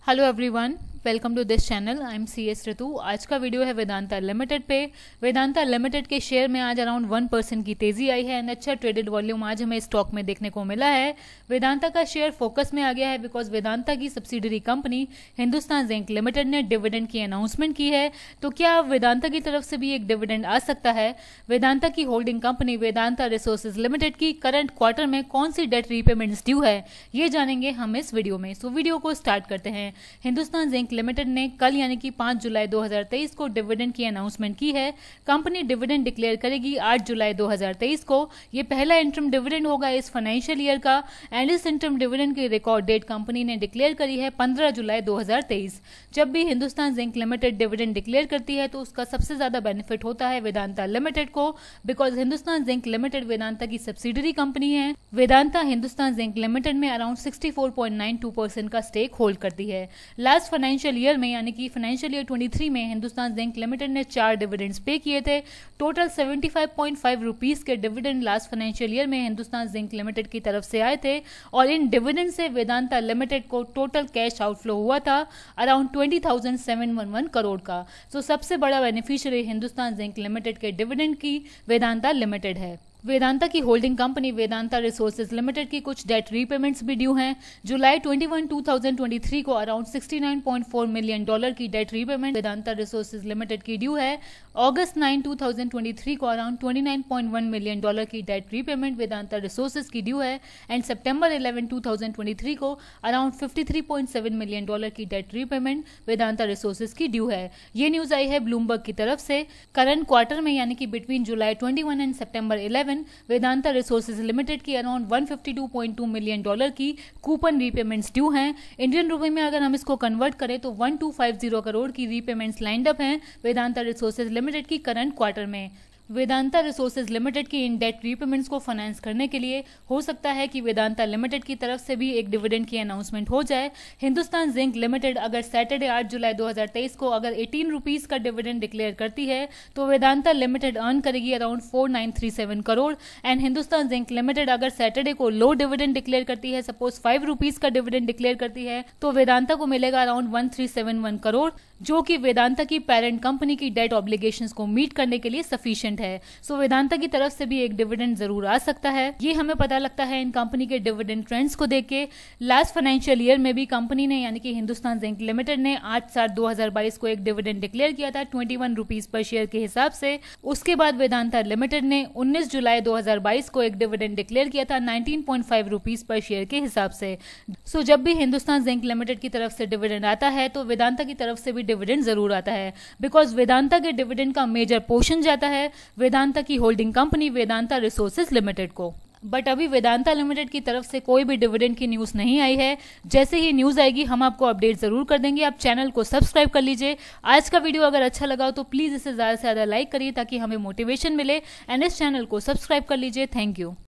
Hello everyone. Welcome to this channel, I am C S Ritu आज का video है Vedanta limited पे। Vedanta limited के शेयर में आज अराउंड वन परसेंट की तेज़ी आई है एंड अच्छा ट्रेडेड वॉल्यूम आज हमें स्टॉक में देखने को मिला है। वेदांता का शेयर फोकस में आ गया है बिकॉज़ वेदांता की subsidiary company Hindustan zinc limited ने डिविडेंड की अनाउंसमेंट की है। तो क्या वेदांता की तरफ़ से भी एक डिविडेंड आ सकता है? वेदांता की holding company Vedanta resources limited की करंट क्वार्टर में कौन सी डेट रीपेमेंट्स ड्यू है? ये जानेंगे हम इस वीडियो में। सो वीडियो को स्टार्ट करते हैं। हिंदुस्तान जिंक लिमिटेड ने कल यानी कि 5 जुलाई 2023 को डिविडेंड की अनाउंसमेंट की है। कंपनी डिविडेंड डिक्लेयर करेगी 8 जुलाई 2023 को। ये पहला इंटरम डिविडेंड होगा इस फाइनेंशियल ईयर का एंड इस इंटरम डिविडेंड की रिकॉर्ड डेट कंपनी ने डिक्लेयर करी है 15 जुलाई 2023 जब भी Hindustan zinc limited dividend declare करती है तो उसका सबसे ज़्यादा बेनिफिट होता है वेदांता लिमिटेड को because Hindustan zinc limited Vedanta की सब्सिडरी कंपनी है। वेदांता हिंदुस्तान जिंक लिमिटेड में अराउंड 64.92 परसेंट का स्टेक होल्ड करती है। लास्ट फाइनेंशियल ईयर में, यानी कि फाइनेंशियल ईयर 23 में, हिंदुस्तान जिंक लिमिटेड ने चार डिविडेंड्स पे किए थे। टोटल 75.5 रुपीस के डिविडेंड लास्ट फाइनेंशियल ईयर में हिंदुस्तान जिंक लिमिटेड की तरफ़ से आए थे और इन डिविडेंड से वेदांता लिमिटेड को टोटल कैश आउटफ्लो हुआ था अराउंड ट्वेंटी करोड़ का। सो सबसे बड़ा बेनिफिशियरी हिंदुस्तान जिंक लिमिटेड के डिविडेंड की वेदांता लिमिटेड है। वेदांता की holding company Vedanta resources limited की कुछ डेट रीपेमेंट्स भी ड्यू हैं। जुलाई 21 2023 को अराउंड 69.4 मिलियन डॉलर की debt repayment Vedanta resources limited की ड्यू है। अगस्त 9 2023 को अराउंड 29.1 मिलियन डॉलर की डेट रीपेमेंट वेदांता रिसोर्सेज की ड्यू है। एंड सितंबर 11 2023 को अराउंड 53.7 मिलियन डॉलर की डेट रीपेमेंट वेदांता रिसोर्सेज की ड्यू है। ये न्यूज़ आई है ब्लूमबर्ग की तरफ़ से। करंट क्वार्टर में, यानी कि बिटवीन जुलाई 21 एंड सितंबर 11 सेवन, वेदांता रिसोर्सेज लिमिटेड की अराउंड 152.2 मिलियन डॉलर की कूपन रीपेमेंट्स ड्यू हैं। इंडियन रुपए में अगर हम इसको कन्वर्ट करें तो 1250 करोड़ की रीपेमेंट्स लाइंड अप हैं, वेदांता रिसोर्सेज लिमिटेड की करंट क्वार्टर में। वेदांता रिसोर्सेज लिमिटेड की इन डेट रीपेमेंट्स को फाइनेंस करने के लिए हो सकता है कि वेदांता लिमिटेड की तरफ़ से भी एक डिविडेंड की अनाउंसमेंट हो जाए। हिंदुस्तान जिंक लिमिटेड अगर सैटरडे 8 जुलाई 2023 को अगर एटीन रुपीज़ का डिविडेंड डिक्लेयर करती है तो वेदांता लिमिटेड अर्न करेगी around four crore. And Hindustan zinc limited अगर सैटरडे को लो डिविडेंड डिक्लेयर करती है, सपोज़ फाइव रुपीज़ का डिविडेंड डिक्लेयर करती है तो वेदांता को मिलेगा अराउंड वन करोड़, जो कि वेदांता की पेरेंट कंपनी की डेट ऑब्लिगेशन को मीट करने के लिए सफिशियंट है। सो वेदांता की तरफ़ से भी एक डिविडेंड ज़रूर आ सकता है। ये हमें पता लगता है इन कंपनी के डिविडेंड ट्रेंड्स को देख के। लास्ट फाइनेंशियल ईयर में भी कंपनी ने, यानी कि हिंदुस्तान जिंक लिमिटेड ने आठ सात दो को एक डिविडेंड डिक्लेयर किया था ट्वेंटी वन पर शेयर के हिसाब से। उसके बाद वेदांता लिमिटेड ने उन्नीस जुलाई दो हज़ार बाईस को एक डिविडेंड डिक्लेयर किया था नाइनटीन रुपीज़ पर शेयर के हिसाब से। सो जब भी हिंदुस्तान जिंक लिमिटेड की तरफ़ से डिविडेंड आता है तो वेदांता की तरफ़ से भी डिविडेंड ज़रूर आता है। बिकॉज़ वेदांता के डिविडेंड का मेजर पोर्शन जाता है वेदांता की holding company Vedanta resources limited को। बट अभी वेदांता लिमिटेड की तरफ़ से कोई भी डिविडेंड की न्यूज़ नहीं आई है। जैसे ही न्यूज़ आएगी, हम आपको अपडेट ज़रूर कर देंगे। आप चैनल को सब्सक्राइब कर लीजिए। आज का वीडियो अगर अच्छा लगा हो तो प्लीज़ इसे ज़्यादा से ज़्यादा लाइक करिए ताकि हमें मोटिवेशन मिले। एंड इस चैनल को सब्सक्राइब कर लीजिए। Thank you.